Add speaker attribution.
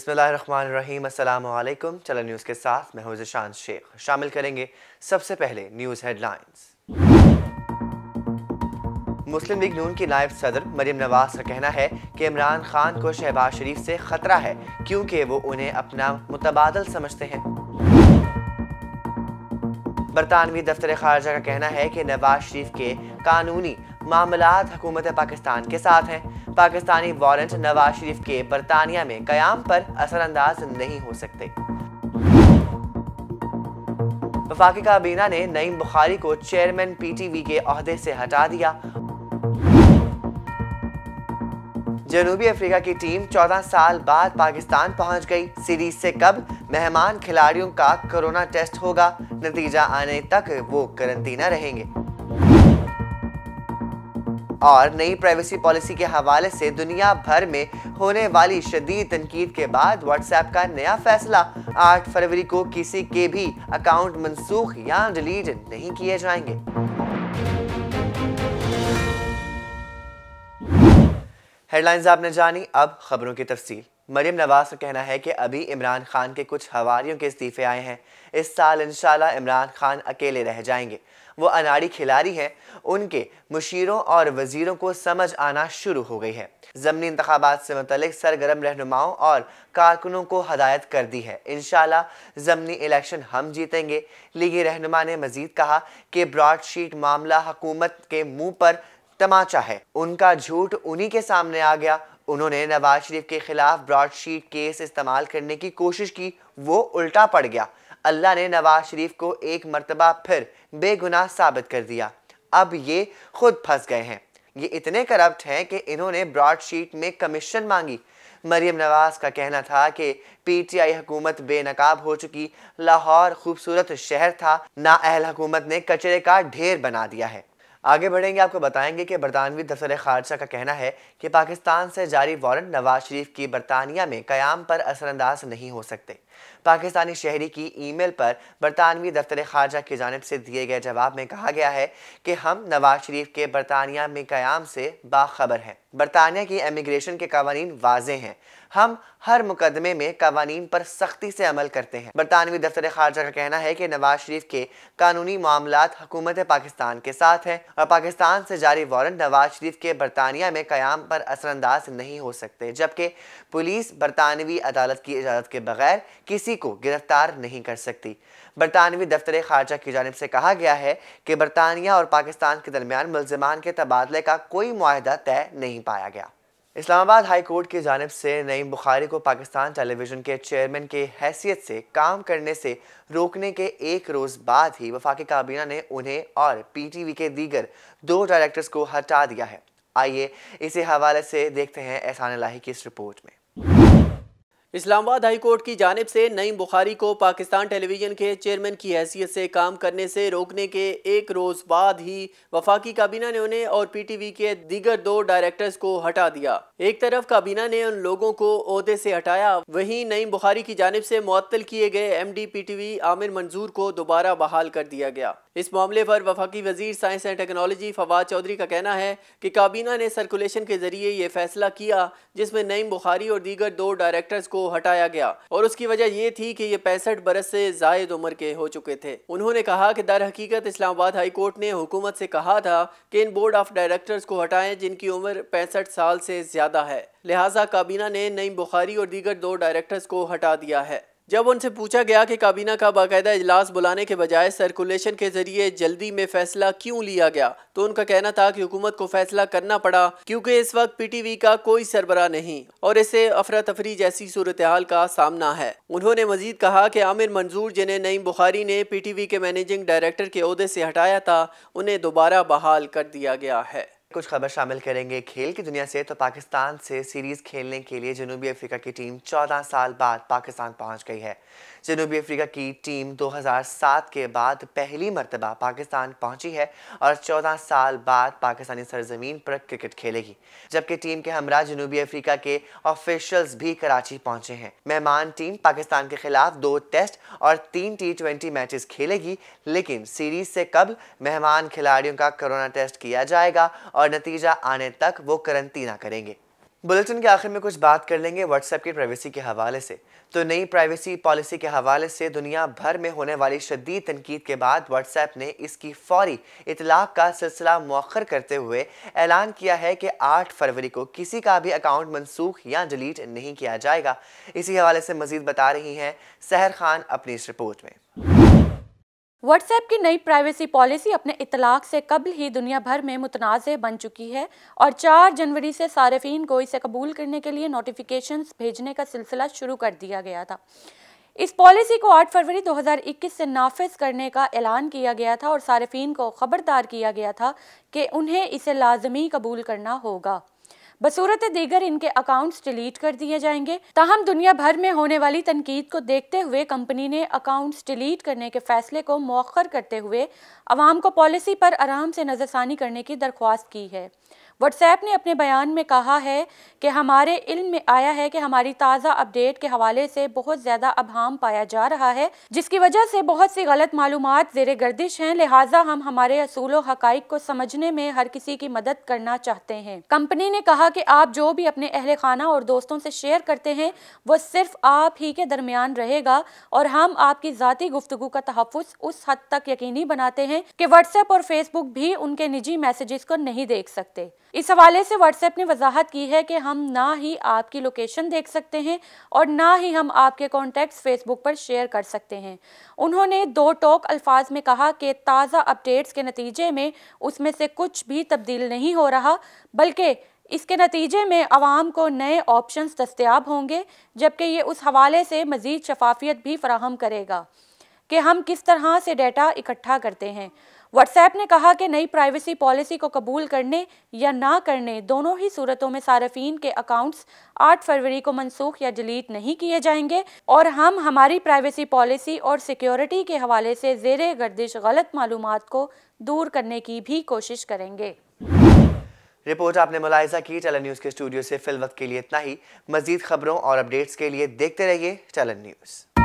Speaker 1: बिस्मिल्लाहिर्रहमानिर्रहीम अस्सलाम वालेकुम चला न्यूज़ के साथ मैं हूँ जिशान शेख। शामिल करेंगे सबसे पहले news headlines. Muslim league Noon की नायब सदर मरियम नवाज़ का कहना है कि इमरान खान को शहबाज शरीफ से खतरा है, क्योंकि वो उन्हें अपना मुतबादल समझते हैं। बरतानवी दफ्तर खारजा का कहना है कि नवाज़ शरीफ के कानूनी मामलात हुकूमत पाकिस्तान के साथ हैं। पाकिस्तानी वारंट नवाज़ शरीफ के बरतानिया में कयाम पर असरअंदाज नहीं हो सकते। वफाकी काबीना ने नईम बुखारी को चेयरमैन पीटीवी के अहदे से हटा दिया। जनूबी अफ्रीका की टीम 14 साल बाद पाकिस्तान पहुँच गई। सीरीज़ से कब मेहमान खिलाड़ियों का कोरोना टेस्ट होगा? नतीजा आने तक वो करंटीना रहेंगे। और नई प्राइवेसी पॉलिसी के हवाले से दुनिया भर में होने वाली शदीद तनकीद के बाद व्हाट्सएप का नया फैसला। 8 फरवरी को किसी के भी अकाउंट मनसूख या डिलीट नहीं किए जाएँगे। हेडलाइंस आपने जानी, अब खबरों की तफसील। मरियम नवाज़ का कहना है कि अभी इमरान खान के कुछ हवारियों के इस्तीफे आए हैं। इस साल इंशाल्लाह इमरान खान अकेले रह जाएँगे। वो अनाड़ी खिलाड़ी हैं। उनके मुशीरों और वजीरों को समझ आना शुरू हो गई है। ज़मनी इंतबात से मतलब सरगर्म रहनुमाओं और कारकुनों को हदायत कर दी है। इनशाला ज़मनी इलेक्शन हम जीतेंगे। लीगी रहनुमा ने मजीद कहा कि ब्रॉडशीट मामला हकूमत के मुँह पर तमाचा है। उनका झूठ उन्हीं के सामने आ गया। उन्होंने नवाज़ शरीफ के खिलाफ ब्रॉडशीट केस इस्तेमाल करने की कोशिश की। वो उल्टा पड़ गया। अल्लाह ने नवाज़ शरीफ को एक मरतबा फिर बेगुनाह साबित कर दिया। अब ये खुद फंस गए हैं। ये इतने करप्ट हैं कि इन्होंने ब्रॉडशीट में कमीशन मांगी। मरियम नवाज़ का कहना था कि पीटीआई हुकूमत बेनकाब हो चुकी। लाहौर खूबसूरत शहर था। ना अहल हुकूमत ने कचरे का ढेर बना दिया है। आगे बढ़ेंगे, आपको बताएँगे कि बरतानवी दफ्तर खारजा का कहना है कि पाकिस्तान से जारी वारंट नवाज़ शरीफ की बरतानिया में कयाम पर असरअंदाज नहीं हो सकते। पाकिस्तानी शहरी की ईमेल पर बरतानवी दफ्तर खारजा की जानब से दिए गए जवाब में कहा गया है कि हम नवाज़ शरीफ के बरतानिया में क्याम से बाखबर हैं। बरतानिया की इमिग्रेशन के कवानीन वाजे हैं। हम हर मुकदमे में कवानीन पर सख्ती से अमल करते हैं। बरतानवी दफ्तर खारजा का कहना है कि नवाज़ शरीफ के कानूनी मामला हुकूमत पाकिस्तान के साथ हैं। और पाकिस्तान से जारी वारंट नवाज़ शरीफ के बरतानिया में क्याम पर असरअंदाज नहीं हो सकते, जबकि पुलिस बरतानवी अदालत की इजाज़त के बगैर किसी को गिरफ़्तार नहीं कर सकती। बरतानवी दफ्तर खारजा की जानब से कहा गया है कि बरतानिया और पाकिस्तान के दरमियान मुलजमान के तबादले का कोई माहदा तय नहीं पाया गया। इस्लामाबाद हाई कोर्ट की जानब से नईम बुखारी को पाकिस्तान टेलीविज़न के चेयरमैन के हैसियत से काम करने से रोकने के एक रोज़ बाद ही वफाकी काबीना ने उन्हें और पीटीवी के दीगर दो डायरेक्टर्स को हटा दिया है। आइए इसी हवाले से देखते हैं एहसान लाही की इस रिपोर्ट में।
Speaker 2: इस्लामाबाद हाई कोर्ट की जानब से नईम बुखारी को पाकिस्तान टेलीविज़न के चेयरमैन की हैसियत से काम करने से रोकने के एक रोज़ बाद ही वफाकी काबीना ने उन्हें और पीटीवी के दीगर दो डायरेक्टर्स को हटा दिया। एक तरफ़ काबीना ने उन लोगों को अहदे से हटाया, वहीं नईम बुखारी की जानब से मुअत्तल किए गए M D P T V Aamir Manzoor को दोबारा बहाल कर दिया गया। इस मामले पर वफाकी वज़ीर science and technology Fawad Chaudhry का कहना है कि काबीना ने सर्कुलेशन के ज़रिए ये फैसला किया, जिसमें नईम बुखारी और दीगर दो डायरेक्टर्स को हटाया गया। और उसकी वजह ये थी कि ये पैंसठ बरस से जायद उम्र के हो चुके थे। उन्होंने कहा कि दर हकीकत इस्लामाबाद हाई कोर्ट ने हुकूमत से कहा था कि इन बोर्ड ऑफ़ डायरेक्टर्स को हटाएँ, जिनकी उम्र पैंसठ साल से ज़्यादा है। लिहाजा काबीना ने नईम बुखारी और दीगर दो डायरेक्टर्स को हटा दिया है। जब उनसे पूछा गया कि काबीना का बाकायदा इजलास बुलाने के बजाय सर्कुलेशन के ज़रिए जल्दी में फैसला क्यों लिया गया तो उनका कहना था कि हुकूमत को फैसला करना पड़ा, क्योंकि इस वक्त पीटीवी का कोई सरबरा नहीं, और इसे अफरा तफरी जैसी सूरत हाल का सामना है। उन्होंने मजीद कहा कि आमिर मंजूर, जिन्हें नईम बुखारी ने पीटीवी के मैनेजिंग डायरेक्टर के अहदे से हटाया था, उन्हें दोबारा बहाल कर दिया गया है।
Speaker 1: कुछ खबर शामिल करेंगे खेल की दुनिया से। तो पाकिस्तान से सीरीज़ खेलने के लिए जनूबी अफ्रीका की टीम 14 साल बाद पाकिस्तान पहुँच गई है। जनूबी अफ्रीका की टीम 2007 के बाद पहली मरतबा पाकिस्तान पहुँची है और 14 साल बाद पाकिस्तानी सरजमीन पर क्रिकेट खेलेगी, जबकि टीम के हमरा जनूबी अफ्रीका के ऑफिशियल्स भी कराची पहुँचे हैं। मेहमान टीम पाकिस्तान के खिलाफ दो टेस्ट और तीन टी ट्वेंटी मैचेस खेलेगी, लेकिन सीरीज़ से कब मेहमान खिलाड़ियों का कोरोना टेस्ट किया जाएगा और नतीजा आने तक वो करंतना करेंगे। बुलेटिन के आखिर में कुछ बात कर लेंगे व्हाट्सएप की प्राइवेसी के हवाले से। तो नई प्राइवेसी पॉलिसी के हवाले से दुनिया भर में होने वाली शदीद तनकीद के बाद व्हाट्सएप ने इसकी फौरी इतलाक का सिलसिला मौखर करते हुए ऐलान किया है कि 8 फरवरी को किसी का भी अकाउंट मनसूख या डिलीट नहीं किया जाएगा। इसी हवाले से मजीद बता रही हैं सहर खान अपनी इस रिपोर्ट में।
Speaker 3: व्हाट्सएप की नई प्राइवेसी पॉलिसी अपने इतलाक से कबल ही दुनिया भर में मुतनाज़ बन चुकी है और 4 जनवरी से सार्फिन को इसे कबूल करने के लिए नोटिफिकेशंस भेजने का सिलसिला शुरू कर दिया गया था। इस पॉलिसी को 8 फरवरी 2021 से नाफिज करने का ऐलान किया गया था और सार्फिन को खबरदार किया गया था कि उन्हें इसे लाजमी कबूल करना होगा। बसूरत दीगर इनके अकाउंट्स डिलीट कर दिए जाएँगे। ताहम दुनिया भर में होने वाली तनकीद को देखते हुए कंपनी ने अकाउंट्स डिलीट करने के फैसले को मौखर करते हुए अवाम को पॉलिसी पर आराम से नज़रसानी करने की दरख्वास्त की है। व्हाट्सएप ने अपने बयान में कहा है कि हमारे इल्म में आया है कि हमारी ताज़ा अपडेट के हवाले से बहुत ज़्यादा अभाम पाया जा रहा है, जिसकी वजह से बहुत सी गलत मालूम जेर गर्दिश हैं। लिहाजा हम हमारे असूल हक को समझने में हर किसी की मदद करना चाहते हैं। कंपनी ने कहा कि आप जो भी अपने अहल खाना और दोस्तों से शेयर करते हैं, वो सिर्फ़ आप ही के दरमियान रहेगा और हम आपकी ज़ाती गुफ्तु का तहफ़ उस हद तक यकीनी बनाते हैं कि व्हाट्सएप और फेसबुक भी उनके निजी मैसेजेस को नहीं देख सकते। इस हवाले से व्हाट्सएप ने वजाहत की है कि हम ना ही आपकी लोकेशन देख सकते हैं और ना ही हम आपके कॉन्टैक्ट्स फेसबुक पर शेयर कर सकते हैं। उन्होंने दो टोक अल्फाज में कहा कि ताज़ा अपडेट्स के नतीजे में उसमें से कुछ भी तब्दील नहीं हो रहा, बल्कि इसके नतीजे में आवाम को नए ऑप्शन दस्तियाब होंगे, जबकि ये उस हवाले से मज़ीद शफाफियत भी फराहम करेगा कि हम किस तरह से डेटा इकट्ठा करते हैं। व्हाट्सएप ने कहा कि नई प्राइवेसी पॉलिसी को कबूल करने या ना करने दोनों ही सूरतों में सार्फिन के अकाउंट्स 8 फरवरी को मनसूख या डिलीट नहीं किए जाएँगे और हम हमारी प्राइवेसी पॉलिसी और सिक्योरिटी के हवाले से जेर गर्दिश गलत मालूम को दूर करने की भी कोशिश करेंगे।
Speaker 1: रिपोर्ट आपने मुलायजा की। चलन न्यूज़ के स्टूडियो से फिल वक्त के लिए इतना ही। मजीद खबरों और अपडेट्स के लिए देखते रहिए चलन न्यूज़।